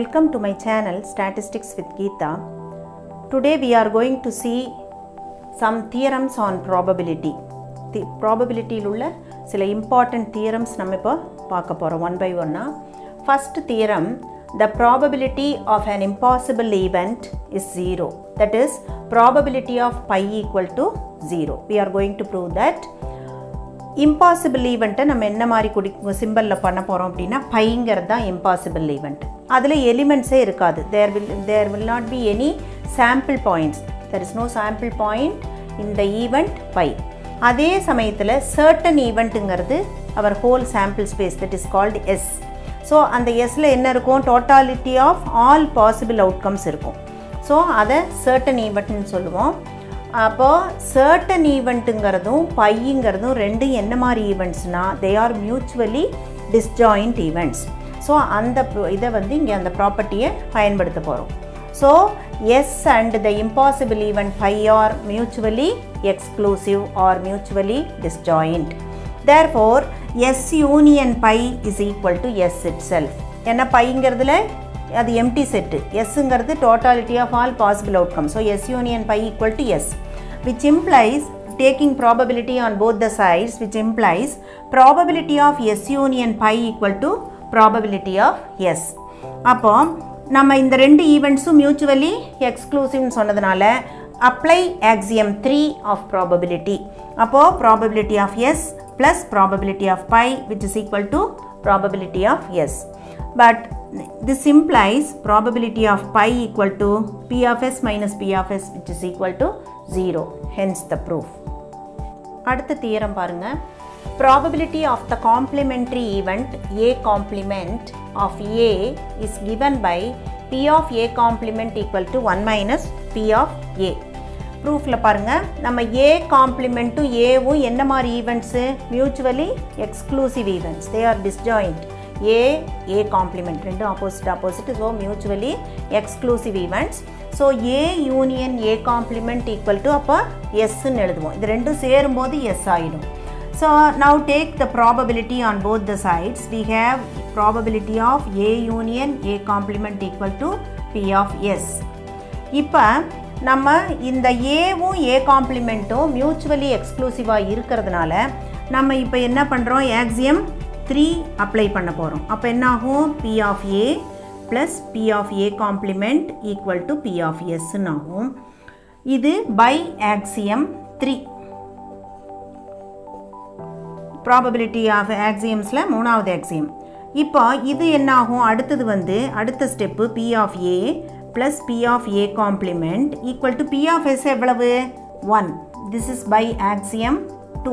Welcome to my channel Statistics with Geeta. Today we are going to see some theorems on probability. The probabilityயில் உள்ள சில important theorems நம்ம இப்போ பார்க்க போகிறோம் ஒன் பை ஒன்னா first theorem the probability of an impossible event is zero that is probability of phi equal to zero we are going to prove that impossible ஈவெண்ட்டை நம்ம என்ன மாதிரி குடி சிம்பிளில் பண்ண போகிறோம் அப்படின்னா பைங்கிறது தான் இம்பாசிபிள் ஈவெண்ட் அதில் எலிமெண்ட்ஸே இருக்காது. There will there will not be any sample points there is no sample point in the event phi அதே சமயத்தில் certain ஈவெண்ட்டுங்கிறது our whole sample space that is called S so அந்த எஸ்ஸில் என்ன இருக்கும்? Totality of all possible outcomes இருக்கும். So அதை certain ஈவெண்ட்னு சொல்லுவோம். அப்போது சர்டன் ஈவெண்ட்டுங்கிறதும் பையுங்கிறதும் ரெண்டும் என்ன மாதிரி ஈவெண்ட்ஸ்னால் they are mutually disjoint events so அந்த இதை வந்து இங்கே அந்த ப்ராப்பர்ட்டியை பயன்படுத்த போகிறோம் so S and the impossible event phi are mutually exclusive are mutually disjoint therefore S union phi is equal to S itself ஏன்னா பைங்கிறதுல அது empty set எஸ்ஸுங்கிறது totality of all possible outcome so S union phi equal to S which implies taking probability on both the sides which implies probability of S union pi equal to probability of S அப்போ நம்ம இந்த ரெண்டு ஈவெண்ட்ஸும் mutually எக்ஸ்க்ளூசிவ்னு சொன்னதுனால apply axiom three of probability அப்போது probability of S plus probability of phi which is equal to probability of S but this implies probability of pi equal to p of s minus p of s which is equal to 0 hence the proof. அடுத்த theorem பாருங்க. Probability of the complementary event a complement of a is given by p of a complement equal to 1 minus p of a. ப்ரூஃபில் பாருங்கள் நம்ம A காம்ப்ளிமெண்ட்டும் ஏவும் என்ன மாதிரி events mutually exclusive events they are disjoint A A complement ரெண்டும் opposite opposite so mutually exclusive events so A union A complement equal to அப்போ எஸ்ன்னு எழுதுவோம். இது ரெண்டும் சேரும்போது எஸ் ஆகிடும் so now take the probability on both the sides We have probability of A union A complement equal to P of S. இப்போ நம்ம இந்த ஏவும் ஏ காம்ப்ளிமெண்ட்டும் மியூச்சுவலி எக்ஸ்க்ளூசிவாக இருக்கிறதுனால நம்ம இப்போ என்ன பண்ணுறோம் ஆக்சியம் த்ரீ அப்ளை பண்ண போகிறோம் அப்போ என்ன ஆகும் P of A plus P of A complement equal to P of எஸ்ன்னு ஆகும் இது by axiom three probability of ஆக்சியம்ஸில் மூணாவது ஆக்சியம் இப்போ இது என்னாகும்? அடுத்தது வந்து அடுத்த step P of A plus P of A complement equal to P of S எவ்வளவு? One this is by axiom two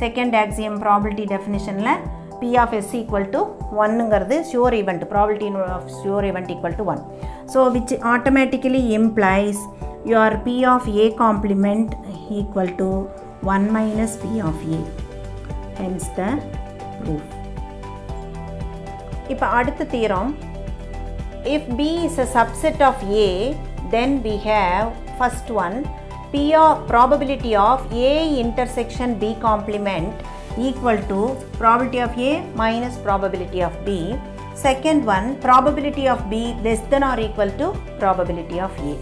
second axiom probability டெஃபினிஷனில் P of S equal to ஒன்னுங்கிறது sure event probability of sure event equal to one so which automatically implies your P of A complement equal to one minus P of A hence the proof இப்போ அடுத்த theorem if B is a subset of A then we have first one P of probability of A intersection B complement equal to probability of A minus probability of B second one probability of B less than or equal to probability of A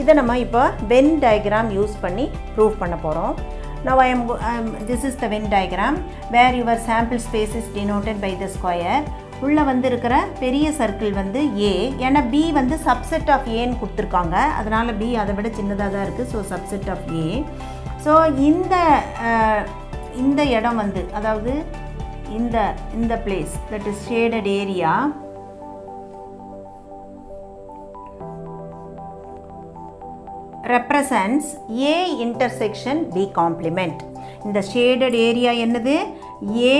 இதை நம்ம இப்போ Venn diagram use பண்ணி prove பண்ண போகிறோம் now I am um, this is the Venn diagram where your sample space is denoted by the square. உள்ளே வந்து இருக்கிற பெரிய சர்க்கிள் வந்து ஏ ஏன்னா பி வந்து சப்செட் ஆஃப் ஏன்னு கொடுத்துருக்காங்க. அதனால் பி அதை விட சின்னதாக தான் இருக்குது so subset of A so இந்த uh, இந்த இடம் வந்து அதாவது இந்த இந்த place that is shaded area represents A intersection B complement இந்த ஷேடட் ஏரியா என்னது? A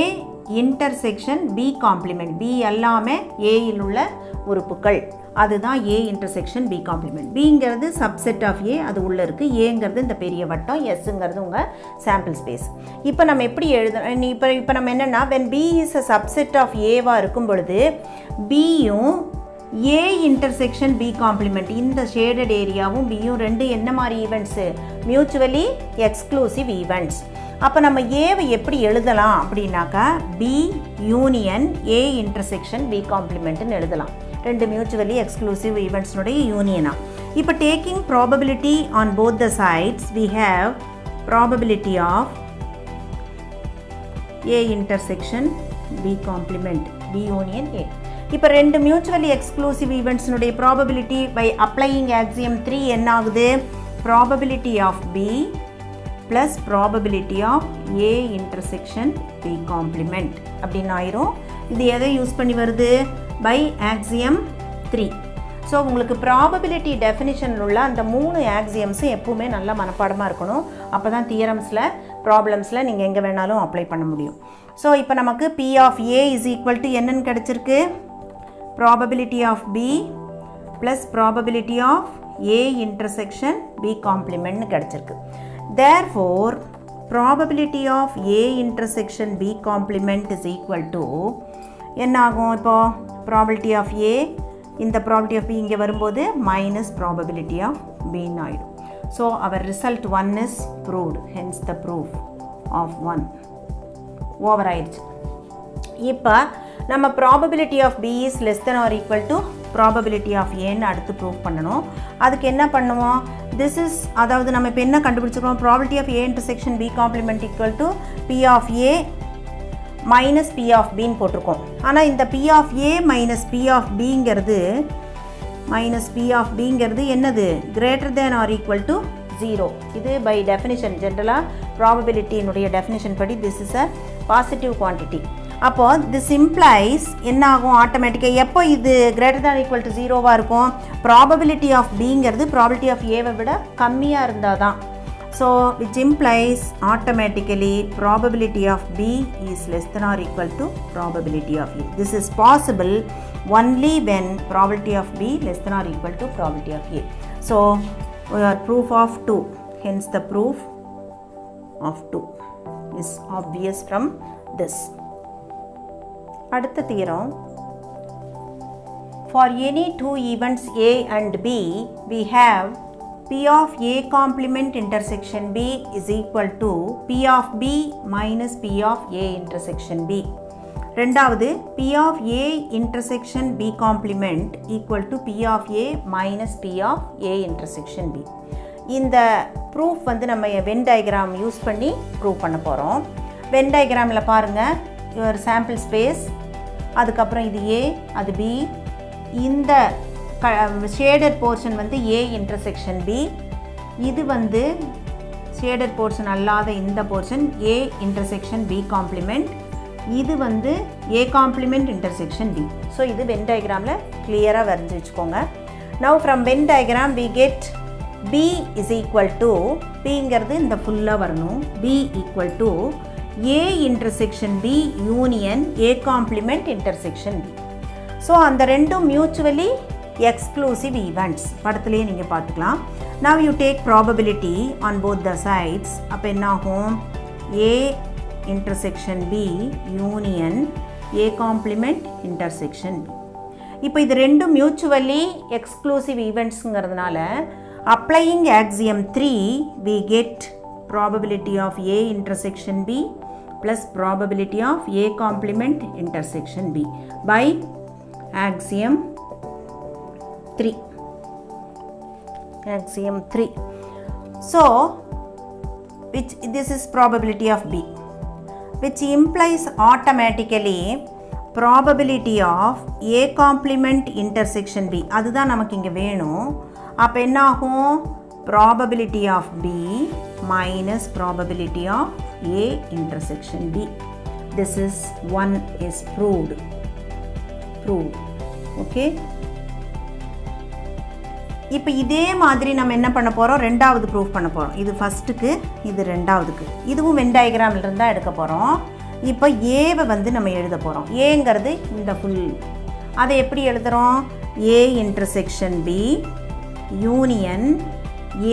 intersection B complement B எல்லாமே ஏயில் உள்ள உறுப்புகள். அதுதான் ஏ இன்டர்செக்ஷன் பி காம்ப்ளிமெண்ட் பிங்கிறது சப்செட் ஆஃப் ஏ அது உள்ளே இருக்குது ஏங்கிறது இந்த பெரிய வட்டம் எஸ்ஸுங்கிறது உங்கள் சாம்பிள் ஸ்பேஸ் இப்போ நம்ம எப்படி எழுதணும் இப்போ இப்போ நம்ம என்னென்னா when B is a subset of ஏவாக இருக்கும் பொழுது பியும் ஏ இன்டர்செக்ஷன் பி காம்ப்ளிமெண்ட் இந்த ஷேடட் ஏரியாவும் பியும் ரெண்டு என்ன மாதிரி ஈவெண்ட்ஸு மியூச்சுவலி எக்ஸ்க்ளூசிவ் ஈவெண்ட்ஸ் அப்போ நம்ம ஏவை எப்படி எழுதலாம் அப்படின்னாக்கா B union A intersection B காம்ப்ளிமெண்ட்னு எழுதலாம். ரெண்டு மியூச்சுவலி எக்ஸ்க்ளூசிவ் ஈவெண்ட்ஸ்னுடைய யூனியனாக இப்போ taking probability on both the sides we have probability of A intersection B complement B union A இப்போ ரெண்டு mutually exclusive ஈவெண்ட்ஸினுடைய probability by applying axiom three என்ன ஆகுது probability of B plus probability of A intersection B complement அப்படின்னு ஆயிரும் இது எதை use பண்ணி வருது? பை ஆக்சியம் த்ரீ ஸோ உங்களுக்கு ப்ராபபிலிட்டி டெஃபினிஷனில் உள்ள அந்த மூணு ஆக்சியம்ஸும் எப்பவுமே நல்லா மனப்பாடமாக இருக்கணும். அப்போ தான் தியரம்ஸில் ப்ராப்ளம்ஸில் நீங்கள் எங்கே வேணாலும் அப்ளை பண்ண முடியும். ஸோ இப்போ நமக்கு P of A is equal to என்னன்னு கிடச்சிருக்கு. Probability of B plus probability of A intersection B காம்ப்ளிமெண்ட்னு கிடச்சிருக்கு. Therefore probability probability of A B B complement is equal to என்ன ஆகும் இப்போது ப்ராபிலிட்டி ஆஃப் ஏ இந்த probability ஆஃப் B இங்கே வரும்போது minus probability of பின்னு ஆகிடும் so our result one is proved hence the proof of one over ஆயிடுச்சு. இப்போ நம்ம probability of B is less than or equal to probability of ஏன்னு அடுத்து ப்ரூவ் பண்ணணும். அதுக்கு என்ன பண்ணுவோம்? திஸ் இஸ் அதாவது நம்ம இப்போ என்ன கண்டுபிடிச்சிருக்கோம்? Probability of A intersection B complement equal to P of A minus P of பின்னு போட்டிருக்கோம். ஆனால் இந்த P of A minus P of பிங்கிறது மைனஸ் பி ஆஃப் பிங்கிறது என்னது? Greater than or equal to zero இது பை டெஃபினிஷன் ஜென்ரலாக ப்ராபபிலிட்டியினுடைய definition படி this is a positive quantity அப்போது திஸ் இம்ப்ளைஸ் என்ன ஆகும் ஆட்டோமேட்டிக்காக எப்போ இது கிரேட்டர் தேன் ஈக்குவல் டு ஜீரோவாக இருக்கும் ப்ராபபிலிட்டி ஆஃப் பிங்கிறது ப்ராபிலிட்டி ஆஃப் ஏவை விட கம்மியாக இருந்தால் தான் so which implies automatically probability of B is less than or equal to probability of A this is possible only when probability of B less than or equal to probability of A so our proof of two hence the proof of two is obvious from this அடுத்த theorem For any two events A and B, we have P of A complement intersection B is equal to P of B minus P of A intersection B. ரெண்டாவது P of A intersection B complement equal to P of A minus P of A intersection B. இந்த proof வந்து நம்ம Venn diagram use பண்ணி prove பண்ண போகிறோம் when டயக்ராமில் பாருங்கள் ஒரு sample space அதுக்கப்புறம் இது ஏ அது பி இந்த க ஷேடட் போர்ஷன் வந்து ஏ இன்டர்செக்ஷன் பி இது வந்து ஷேடட் போர்ஷன் அல்லாத இந்த portion A intersection B complement இது வந்து A complement intersection B so இது வென் டயக்ராமில் கிளியராக வரைஞ்சி வச்சுக்கோங்க. Now from Venn diagram we get B is equal to பிங்கிறது இந்த ஃபுல்லாக வரணும். B equal to A intersection B union A complement intersection B so அந்த ரெண்டும் மியூச்சுவலி எக்ஸ்க்ளூசிவ் ஈவெண்ட்ஸ் படத்துலேயே நீங்கள் பார்த்துக்கலாம். Now you take probability on both the sides அப்போ என்னாகும்? A intersection B union A complement intersection B இப்போ இது ரெண்டும் mutually exclusive ஈவெண்ட்ஸுங்கிறதுனால applying axiom three we get probability of A intersection B plus probability of A complement intersection B by axiom 3 axiom 3 so which this is probability of b which implies automatically probability of a complement intersection b அதுதான் நமக்கு இங்கே வேணும் அப்போ என்ன ஆகும் probability of b minus probability of a intersection b. This is one is proved. Proved. Okay? இப்போ இதே மாதிரி நம்ம என்ன பண்ண போகிறோம் ரெண்டாவது ப்ரூஃப் பண்ண போகிறோம் இது ஃபஸ்ட்டுக்கு இது ரெண்டாவதுக்கு. இதுவும் வென் டயக்ராமில் இருந்தால் எடுக்க போகிறோம் இப்போ ஏவை வந்து நம்ம எழுத போகிறோம் ஏங்கிறது இந்த ஃபுல் அதை எப்படி எழுதுகிறோம் A intersection B union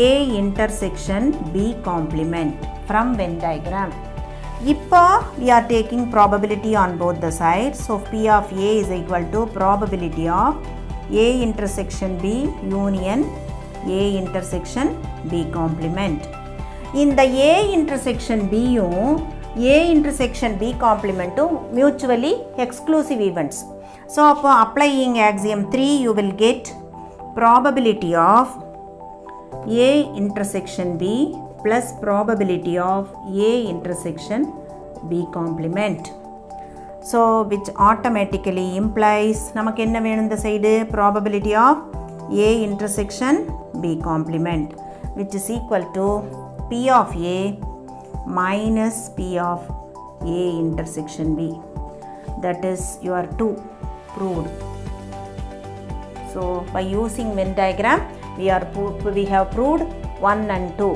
A intersection B complement from Venn diagram இப்போ we are taking probability on both the sides so p of a is equal to probability of a intersection b union a intersection b complement இந்த a intersection bயும் a intersection b complementம் mutually exclusive events so அப்போ applying axiom three you will get probability of A intersection B plus probability of A intersection B complement. So which automatically implies நமக்கு என்ன வேணும் இந்த side probability of A intersection B complement which is equal to P of A minus P of A intersection B. That is your 2 proved. So by using Venn diagram we are we have proved 1 and 2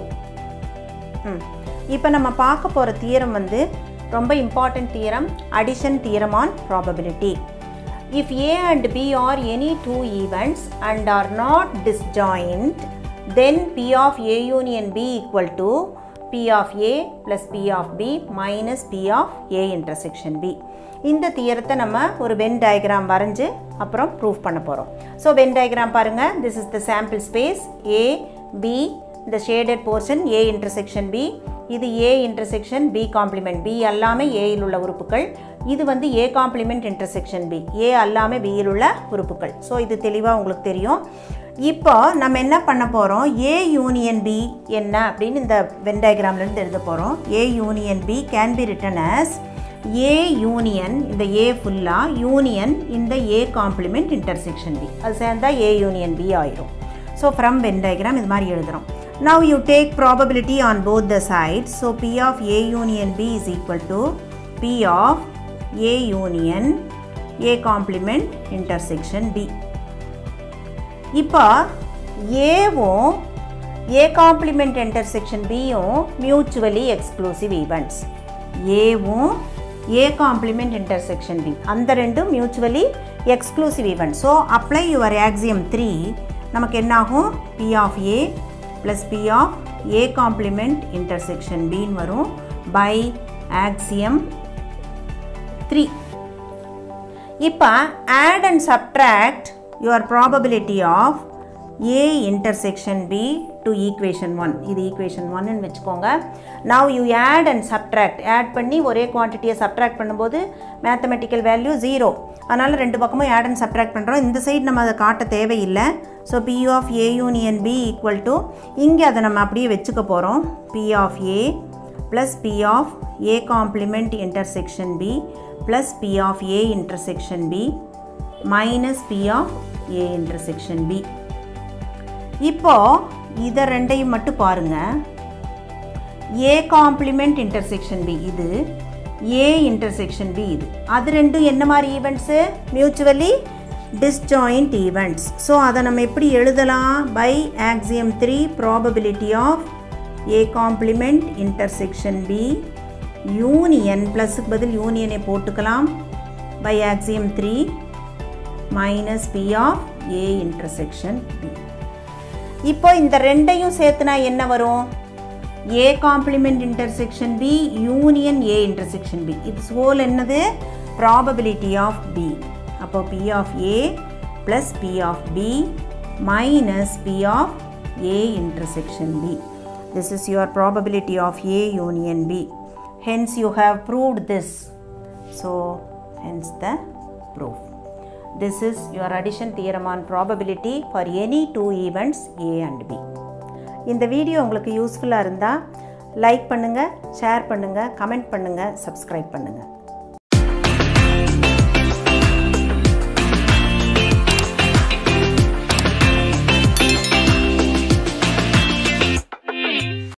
இப்போ நம்ம பார்க்க போகிற theorem வந்து ரொம்ப important theorem addition theorem on probability if A and B are any two events and are not disjoint then P of A union B equal to P of A plus P of B minus P of A intersection B இந்த தியரத்தை நம்ம ஒரு Venn diagram வரைஞ்சு அப்புறம் proof பண்ண போகிறோம் so Venn diagram பாருங்கள் this is the sample space A B இந்த shaded portion A intersection B இது A intersection B complement B எல்லாமே ஏயில் உள்ள உறுப்புகள். இது வந்து A complement intersection B A எல்லாமே பியில் உள்ள உறுப்புகள். ஸோ இது தெளிவாக உங்களுக்கு தெரியும். இப்போ நம்ம என்ன பண்ண போகிறோம் ஏ யூனியன் பி என்ன அப்படின்னு இந்த வென் டயக்ராம்லேருந்து எழுத போகிறோம் A union B can be written as A union இந்த ஏ ஃபுல்லாக யூனியன் இந்த ஏ காம்ப்ளிமெண்ட் இன்டர்செக்ஷன் பி அது சேர்ந்தால் ஏ யூனியன் பி ஆயிரும். ஸோ ஃப்ரம் வென் டயக்ராம் இது மாதிரி எழுதுகிறோம் now you take probability on both the side so P of A union B is equal to P of A union A complement intersection B இப்போ ஏவும் A complement intersection பியும் mutually exclusive events ஏவும் A complement intersection B அந்த ரெண்டும் mutually exclusive event so apply your axiom three நமக்கு என்னாகும்? P of A plus P of A complement intersection பின்னு வரும். By axiom three இப்போ add and subtract your probability of A intersection B to equation one இது equation ஒன்னு வச்சுக்கோங்க. Now you add and subtract add பண்ணி ஒரே குவான்டிட்டியை subtract பண்ணும்போது mathematical value zero அதனால் ரெண்டு பக்கமும் ஆட் அண்ட் சப்ட்ராக்ட் பண்ணுறோம் இந்த சைடு நம்ம அதை காட்ட தேவையில்லை. So P of A union B equal to இங்கே அதை நம்ம அப்படியே வச்சுக்க போகிறோம் P of A plus P of A complement intersection B plus P of A intersection B minus P of A intersection B இப்போது இதை ரெண்டையும் மட்டும் பாருங்கள் ஏ காம்ப்ளிமெண்ட் இன்டர்செக்ஷன் பி இது ஏ இன்டர்செக்ஷன் பி இது. அது ரெண்டும் என்ன மாதிரி events mutually disjoint events so அதை நம்ம எப்படி எழுதலாம்? By axiom three probability of A complement intersection B union ப்ளஸுக்கு பதில் யூனியனை போட்டுக்கலாம். By axiom three minus P of A intersection B இப்போ இந்த ரெண்டையும் சேர்த்துனா என்ன வரும்? A complement intersection B union A intersection B it's whole என்னது? ப்ராபபிலிட்டி ஆஃப் பி அப்போ P of A plus P of B minus P of A intersection B this is your probability of A union B hence you have proved this so hence the proof This is your addition theorem on probability for any two events A and B. இந்த video உங்களுக்கு யூஸ்ஃபுல்லாக இருந்தால் like பண்ணுங்கள் share பண்ணுங்கள் comment பண்ணுங்கள் subscribe பண்ணுங்கள்